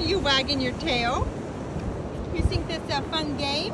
You wagging your tail? You think that's a fun game?